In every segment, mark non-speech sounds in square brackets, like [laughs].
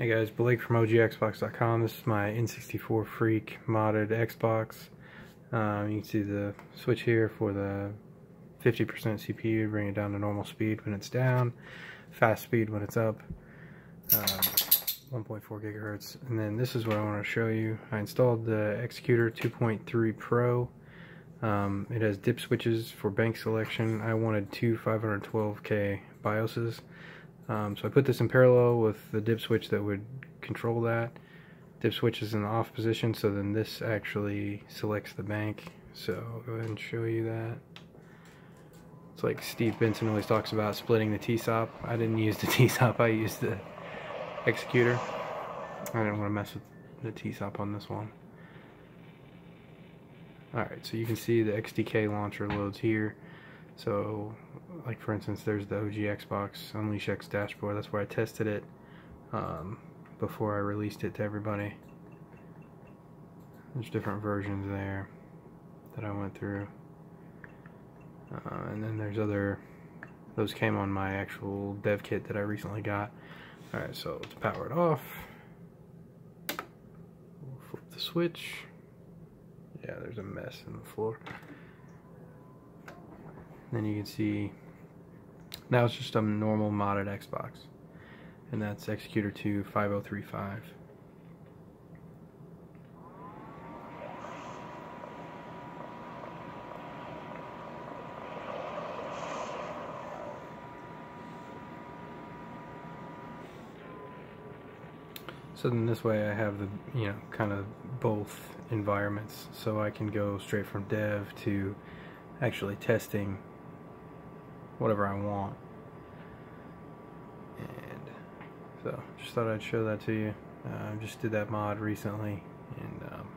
Hey guys, Blake from OGXbox.com. This is my N64 Freak modded Xbox. Um, you can see the switch here for the 50% CPU, bring it down to normal speed when it's down, fast speed when it's up, um, 1.4 gigahertz. And then this is what I want to show you. I installed the Xecuter 2.3 Pro. Um, it has dip switches for bank selection. I wanted two 512K BIOSes. Um, so I put this in parallel with the dip switch that would control that. Dip switch is in the off position, so then this actually selects the bank. So I'll go ahead and show you that. It's like Steve Benson always talks about splitting the T-SOP. I didn't use the [laughs] T-SOP, I used the Xecuter. I didn't want to mess with the T-SOP on this one. Alright, so you can see the XDK launcher loads here. So, like for instance, there's the OG Xbox Unleash X dashboard. That's where I tested it um, before I released it to everybody. There's different versions there that I went through. Uh, and then there's other, those came on my actual dev kit that I recently got. Alright, so let's power it off. We'll flip the switch. Yeah, there's a mess in the floor then you can see now it's just a normal modded Xbox and that's Xecuter 2 5035 So then this way I have the, you know, kind of both environments. So I can go straight from dev to actually testing whatever I want. And so, just thought I'd show that to you. I uh, just did that mod recently, and um,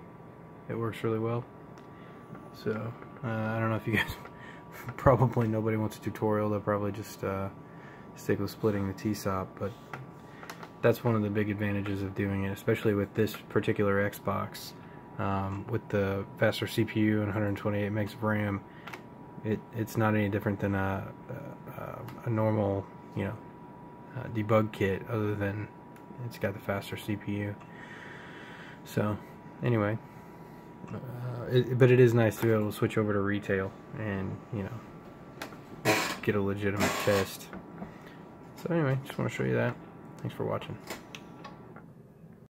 it works really well. So, uh, I don't know if you guys, [laughs] probably nobody wants a tutorial, they'll probably just uh, stick with splitting the T-SOP, but that's one of the big advantages of doing it, especially with this particular Xbox. Um, with the faster CPU and 128 megs of RAM, it it's not any different than a a, a normal you know debug kit other than it's got the faster CPU so anyway uh, it, but it is nice to be able to switch over to retail and you know get a legitimate test. So anyway just want to show you that. Thanks for watching